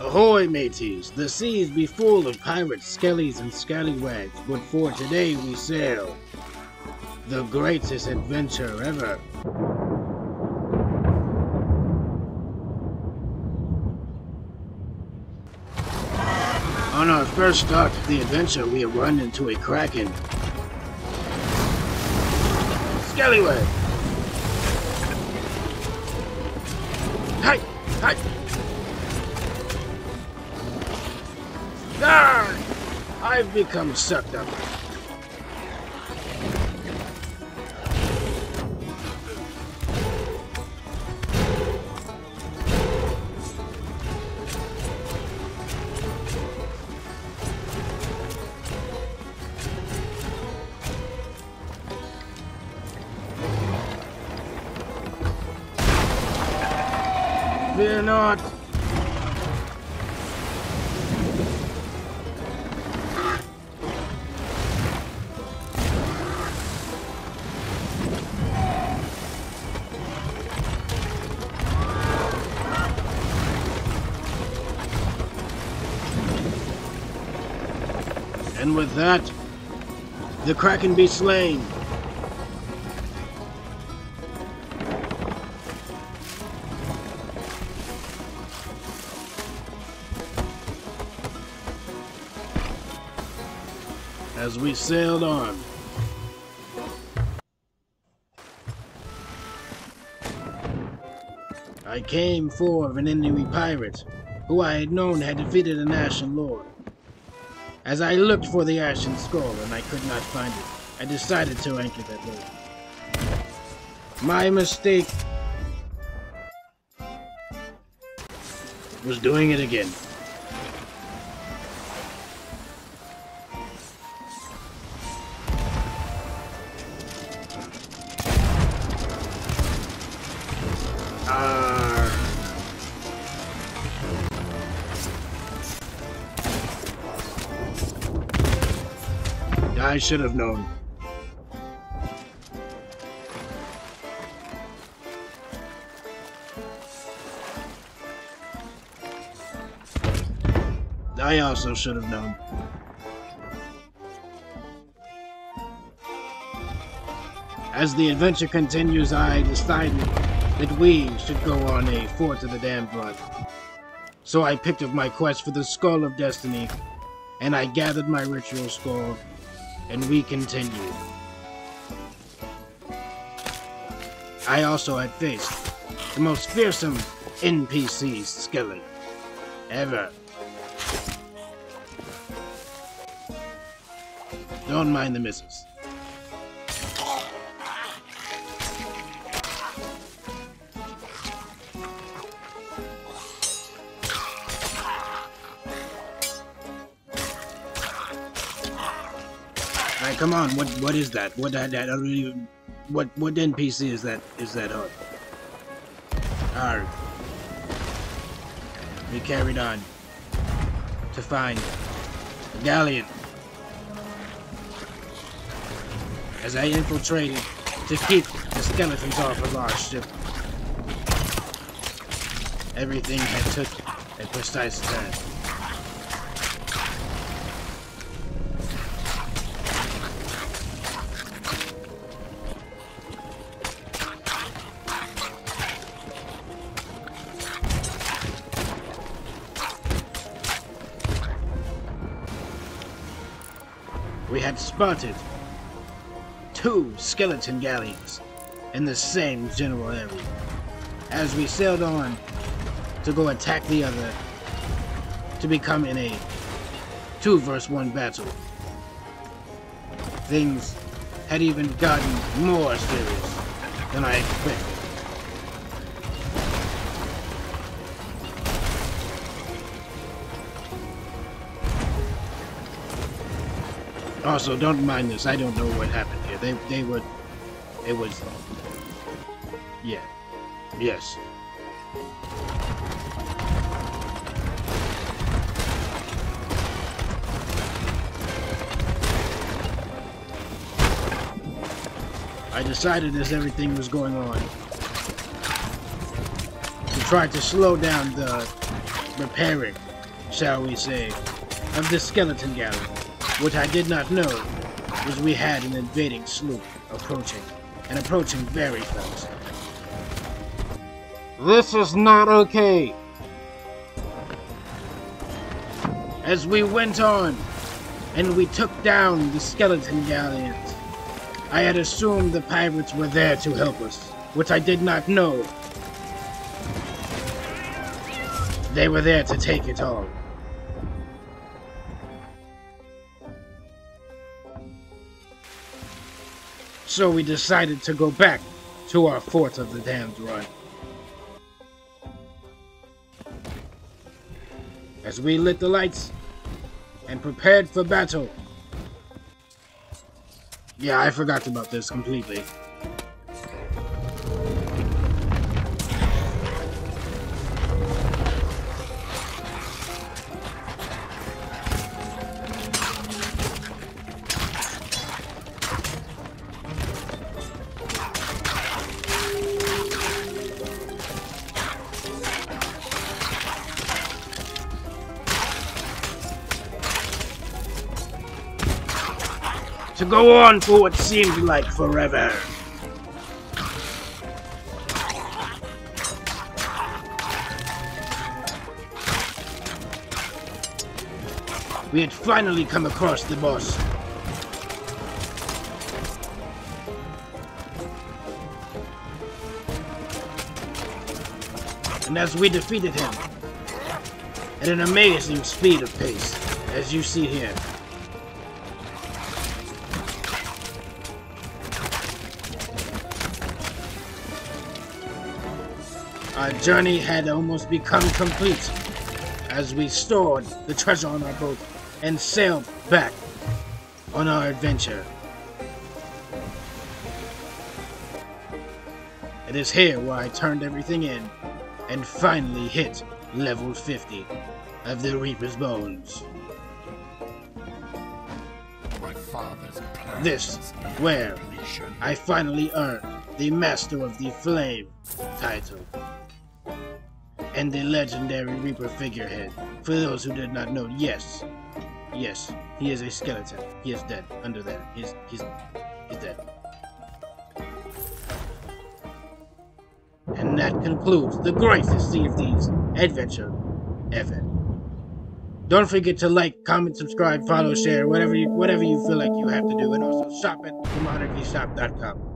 Ahoy, mateys! The seas be full of pirates, skellies, and scallywags, but for today we sail. The greatest adventure ever. On our first start of the adventure, we have run into a kraken. Scallywag! Hi! Hi! I've become sucked up. Fear not. And with that, the Kraken be slain. As we sailed on. I came for an enemy pirate, who I had known had defeated an Ashen Lord. As I looked for the Ashen Skull and I could not find it, I decided to anchor that lake. My mistake was doing it again. I should have known. I also should have known. As the adventure continues, I decided that we should go on a Fort of the Damned run. So I picked up my quest for the Skull of Destiny, and I gathered my ritual skull, and we continued. I also had faced the most fearsome NPC skeleton ever. Don't mind the missus. Come on. What what is that? What that, that I even what what NPC is that is that hut? Alright. We carried on to find the galleon. As I infiltrated to keep the skeletons off of our ship. Everything had took a precise turn. We had spotted two skeleton galleons in the same general area. As we sailed on to go attack the other to become in a two versus one battle, things had even gotten more serious than I expected. Oh, also, don't mind this. I don't know what happened here. They they were it was yeah. Yes. I decided as everything was going on to try to slow down the repairing, shall we say, of the skeleton galley. What I did not know was we had an invading sloop approaching, and approaching very fast. This is not okay. As we went on, and we took down the skeleton galleons, I had assumed the pirates were there to help us, which I did not know. They were there to take it all. So we decided to go back to our fort of the Damned Run. as we lit the lights and prepared for battle. Yeah, I forgot about this completely. To go on for what seemed like forever. We had finally come across the boss. And as we defeated him, at an amazing speed of pace, as you see here, Our journey had almost become complete as we stored the treasure on our boat and sailed back on our adventure. It is here where I turned everything in and finally hit level 50 of the Reaper's Bones. This, where I finally earned the Master of the Flame title and the legendary Reaper figurehead. For those who did not know, yes, yes, he is a skeleton. He is dead under there. He's he's he's dead. And that concludes the greatest Sea of Thieves adventure ever. Don't forget to like, comment, subscribe, follow, share, whatever you whatever you feel like you have to do, and also shop at themodernvshop.com.